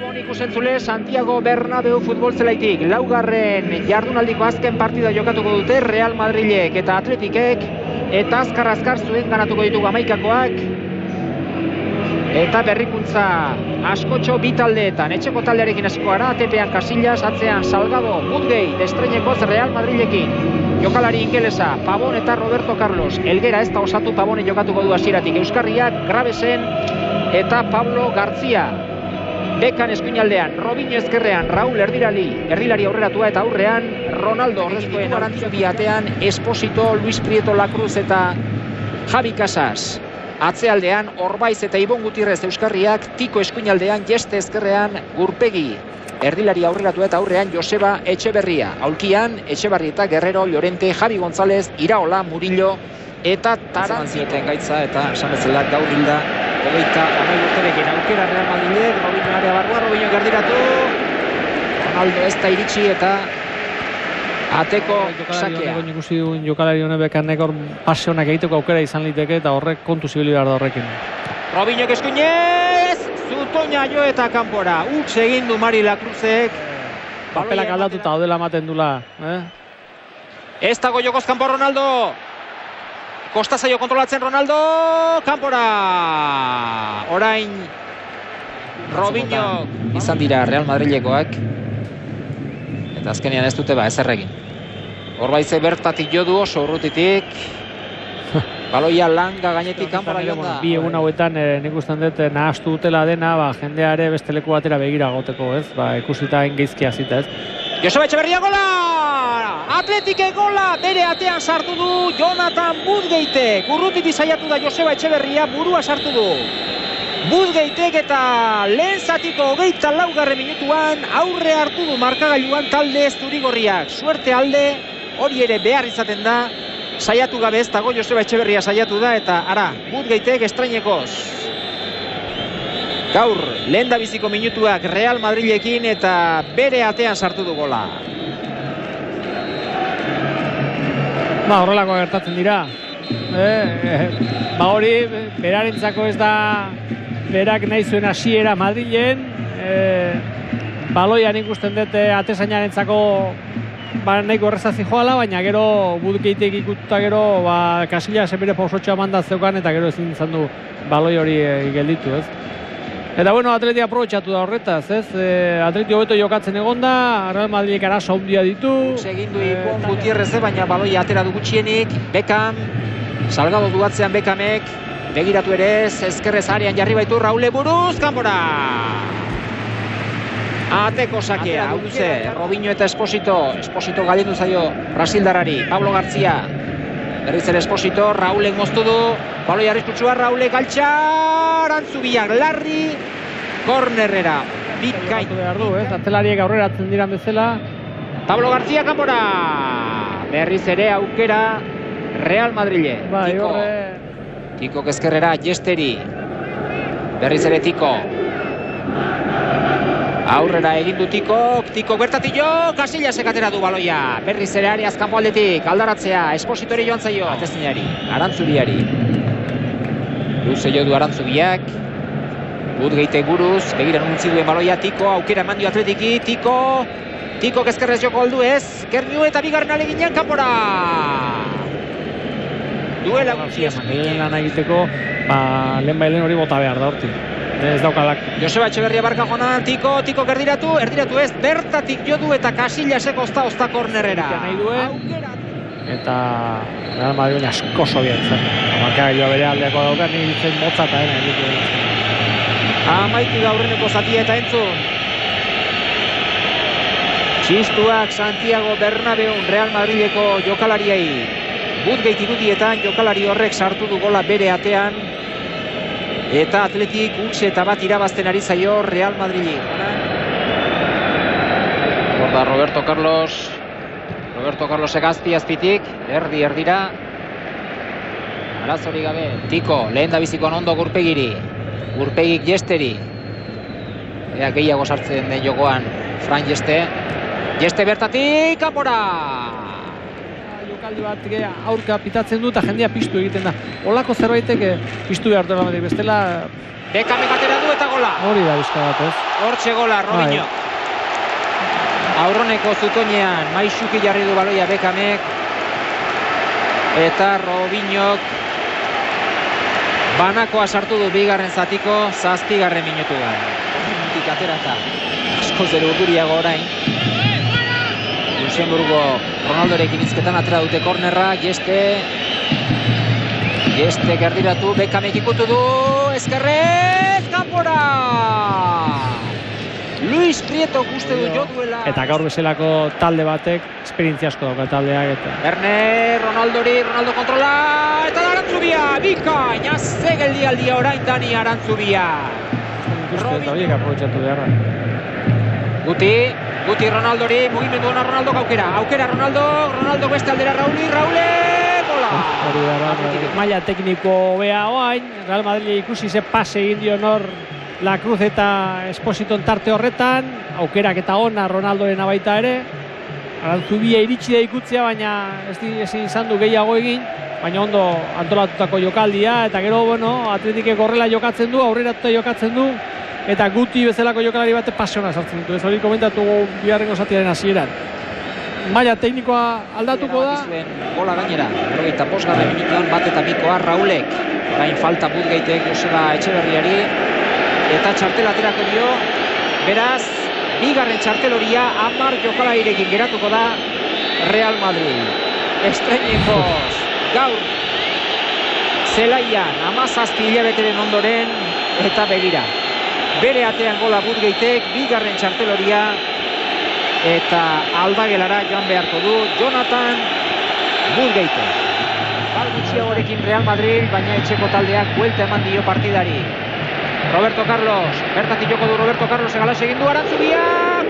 ikusentzule Santiago Bernabeu futbol zelaitik. Laugarren jardunaldiko azken partida jokatuko dute Real Madrilek eta Atletikek. Eta azkar azkar zuen ganatuko ditugu amaikakoak. Eta berrikuntza askotxo bi taldeetan. Etxeko taldearekin hasiko gara, ATP-an Casillas, atzean Salgado, Mudgei, destreinekoz Real Madrilekin. Jokalari ingelesa, Pabon eta Roberto Carlos. Elgera ez da osatu Pabone jokatuko du hasieratik. Euskarriak, Gravesen eta Pablo García. Bekan eskuinaldean, Robinho ezkerrean, Raúl Erdirali, Erdilari aurreratua eta aurrean, Ronaldo ordezkoen arantzu biatean, Esposito, Luis Prieto Lacruz eta Javi Casas. Atzealdean, Orbaiz eta Ibon Gutirrez Euskarriak, Tiko eskuinaldean, Jeste ezkerrean, Gurpegi. Erdilari aurreratu eta aurrean Joseba Etxeberria. Aulkian, Etxebarri eta Guerrero, Llorente, Javi González, Iraola, Murillo eta Taran. zioten gaitza eta esan bezala gaur hilda. Ogeita, amai urterekin aukera Real Madridek, Robinho area barrua, Robinho gerdiratu. Ronaldo ez da iritsi eta Ateko sakea. Ikusi duen jokalari honek bekanek hor pase honak egiteko aukera izan liteke eta horrek kontu zibili behar da horrekin. Robinho eskuinez, Zutoña jo eta kanpora. Uts egin du Mari Lakruzek. Papelak aldatuta daudela ematen dula. Eh? Ez dago jokoz kanpo Ronaldo. Kosta zaio kontrolatzen Ronaldo. Kanpora. Orain Robinho izan dira Real Madrilekoak. Eta azkenean ez dute ba ezerregin. Horbaize bertatik jo du oso urrutitik. Baloia langa gainetik kanpora joan da. Bi egun hauetan eh, nik usten dut eh, nahastu dutela dena, ba, jendeare beste leku batera begira goteko, ez? Ba, ikusita ingeizkia zita, ez? Joseba Etxeberria gola! Atletike gola! Bere atean sartu du Jonathan Budgeite. Urrutitik saiatu da Joseba Etxeberria burua sartu du. Budgeitek eta lehen zatiko hogeita laugarren minutuan aurre hartu du markagailuan talde ez durigorriak. Suerte alde, hori ere behar izaten da, saiatu gabe ez dago Joseba Etxeberria saiatu da eta ara, Budgeitek estrainekoz. Gaur, lehen da biziko minutuak Real Madrilekin eta bere atean sartu du gola. Ba, horrelako gertatzen dira. Eh, eh, ba hori, berarentzako ez da berak nahi zuen hasiera Madrilen. Eh, baloian ikusten dute atesainarentzako ba, nahiko errezazi joala, baina gero budukeitek ikututa gero ba, Kasila bere pausotxoa manda zeukan eta gero ezin izan du baloi hori e, gelditu, ez? Eta bueno, atleti aprobetxatu da horretaz, ez? E, atleti hobeto jokatzen egonda, Real Madridek arazo handia ditu. Segin du Ibon Gutierrez, baina baloi atera du gutxienik, Bekam, salgado duatzean Bekamek, begiratu ere ez, ezkerrez arean jarri baitu Raule buruz, kanpora! Ateko sakea, hau Robinho eta Esposito, Esposito galendu zaio Brasildarrari, Pablo García, berriz ere Esposito, Raulek moztu du, baloi arriskutsua, Raule galtxa, arantzubiak, larri, kornerrera, bikain. behar du, ez? Atzelariek aurrera atzen diran bezala. Pablo García kanpora, berriz ere aukera Real Madrile. Bai, Tiko. horre... Tiko kezkerrera, Jesteri. Berriz ere Tiko. Aurrera egin du Tiko, Tiko bertatik jo, Casillasek atera du baloia. Berriz ere ari azkampo aldetik, aldaratzea, espositori joan zaio. Atezinari, arantzuriari. Luze du arantzubiak. Budgeite buruz, begiran untzi duen baloia, Tiko, aukera eman dio atletiki, Tiko. Tiko kezkerrez joko aldu ez, Kerniu eta bigarren aleginean kanpora. Duela gutxi eman. Lehen lan egiteko, ba, lehen bailen hori bota behar da horti. Ez daukalak. Joseba Etxeberria barka jona, Tiko, Tiko gerdiratu, erdiratu ez, bertatik jo du eta Casillasek ozta ozta kornerera. Nahi duen. Eta Real Madrid asko sobiatzen. Markagailua bere aldeako dauka, ni ditzen motza eta dena egitu. Amaitu da aurreneko zatia eta entzun. Txistuak Santiago Bernabeun Real Madrideko jokalariai. Budgeit irudietan jokalari horrek sartu du gola bere atean. Eta atletik utxe eta bat irabazten ari zaio Real Madridi. Roberto Carlos. Roberto Carlos egazpi azpitik. Erdi erdira. Arazori gabe. Tiko, lehen da bizikon ondo gurpegiri. Gurpegik jesteri. Ea gehiago sartzen den jokoan Fran Jeste. Jeste bertatik, kanpora! jokaldi bat aurka pitatzen du eta jendea piztu egiten da. Olako zerbaitek eh, piztu behar Madrid, bestela Bekamek atera du eta gola. hori da bizka bat, ez? Hortxe gola, Robinho. Aurroneko zutonean, maixuki jarri du baloia Bekamek. Eta Robinhok banakoa sartu du bigarren zatiko, zazpigarren minutuan. Tik aterata, asko zer urduriago orain. Luxemburgo Ronaldorekin izketan atera dute kornerra, Jeste Jeste gerdiratu, Bekamek ikutu du, ezkerrez, kanpora! Luis Prieto uste du jo duela. Eta gaur bezalako talde batek, esperientzia asko dauka taldeak eta Erne, Ronaldori, Ronaldo kontrola, eta Arantzubia, bikain, azze geldialdia orain Dani Arantzubia. ikuste eta horiek aprobetxatu beharra. Guti, Guti Ronaldori, mugimendu ona Ronaldo aukera, aukera Ronaldo, Ronaldo beste aldera Rauli, Raule, bola! Maila tekniko hobea oain, Real Madrid ikusi ze pase egin dio nor La Cruz eta Espositon tarte horretan, aukerak eta ona Ronaldoren baita ere, Arantzubia iritsi da ikutzea, baina ez ezin izan du gehiago egin, baina ondo antolatutako jokaldia, eta gero, bueno, atletikek horrela jokatzen du, aurreratuta jokatzen du, eta guti bezalako jokalari bate pasiona sartzen ditu. Ez hori komentatu biharrengo zatiaren hasieran. Maila teknikoa aldatuko da, gola gainera, berrogeita posgarren minutuan bat eta bikoa Raulek. Gain falta budgeitek Joseba Etxeberriari. Eta txartel aterako dio, beraz, bigarren txartel horia amar jokalairekin geratuko da Real Madrid. Estreñekoz, gaur, zelaian, amazazpi hilabeteren ondoren, eta begira. Bere atean gola budgeitek, bigarren txartel horia, eta aldagelara joan beharko du Jonathan Bulgeite. Bal gutxiagorekin Real Madrid, baina etxeko taldeak buelta eman dio partidari. Roberto Carlos, bertatik joko du Roberto Carlos egalas egin du Arantzubia,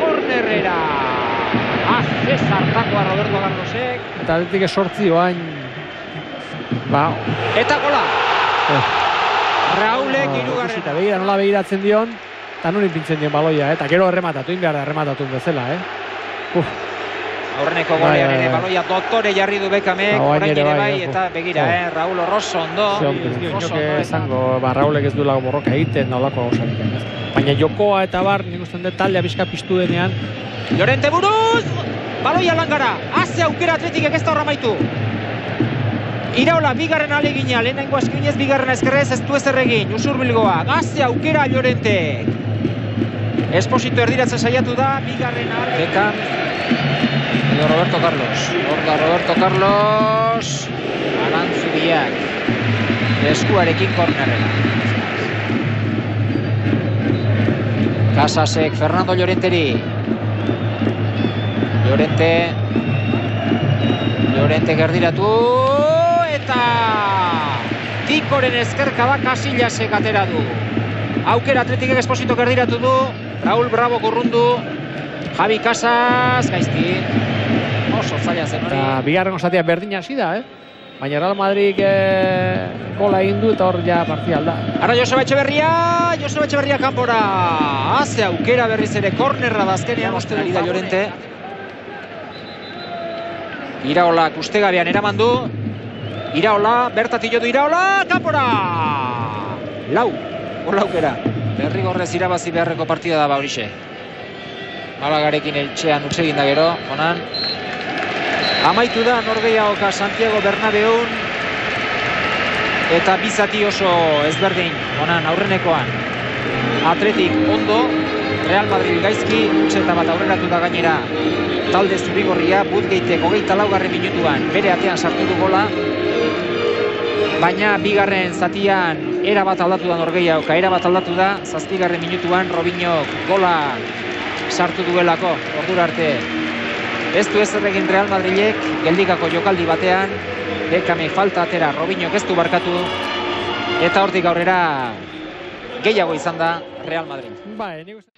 kornerrera. Haze zartakoa Roberto Carlosek, eta atletik sortzi oain, ba, eta gola. eh, Raulek Ah, hirugarrena. ikusita, begira nola begiratzen dion, eta non ipintzen dion baloia, eh? eta gero errematatu, egin behar da errematatu bezala, eh? Uf, Aurreneko Bai, golean bai, ere bai. baloia doktore jarri du Bekamek, Ba, orain ere ere bai, bai, eh, eta begira, jo. eh, Raul Rosso ondo. ondo, eta- esango, ba, Raulek ez duela borroka egiten, nolako gauzarik, ez? Baina jokoa eta bar, nik uste dut taldea bizka piztu denean, Llorente buruz, baloia langara, haze aukera atletikek ez da horra maitu. Iraola, bigarren alegina, lehenengo eskinez, bigarren eskerrez, ez du ezer egin, usurbilgoa, haze aukera Llorente. Esposito erdiratzen saiatu da, bigarren alegina. Bekan, edo Roberto Carlos, hor da Roberto Carlos, Arantzubiak, eskuarekin kornerrera. Casasek, Fernando Llorenteri. Llorente. Llorente gerdiratu eta Tikoren ezkerka da Casillasek atera du. Aukera atletikek esposito gerdiratu du. Raúl Bravo kurrundu. Javi Casas, gaizki. Oso zaila zen hori. eta bigarren osatia berdin hasi da, eh? Baina Real Madrid eh, gola egin du eta hor ja partida da. Ara Joseba Etxeberria, Joseba Etxeberria kanpora. Haze aukera berriz ere kornerra da azkenean uste da Llorente. Iraolak ustegabean eraman du. Iraola, bertatik jo du Iraola, kanpora! Lau, gol aukera. Derrigorrez irabazi beharreko partida da ba horixe. Malagarekin etxean utxe egin da gero, onan. Amaitu da Norgehiagoka Santiago Bernabeun eta bizati oso ezberdin onan aurrenekoan. Atletik ondo, Real Madrid gaizki, utxeta bat aurreratu da gainera talde zurigorria, Budgeitek hogeita laugarren minutuan bere atean sartu du gola, baina bigarren zatian era bat aldatu da Norgehiagoka, era bat aldatu da, zazpigarren minutuan Robinho gola sartu duelako, ordura arte. Ez du ezer egin Real Madrilek, geldikako jokaldi batean, Bekamek falta atera, Robinho ez du barkatu, eta hortik aurrera gehiago izan da Real Madrid. Bai, nik uste...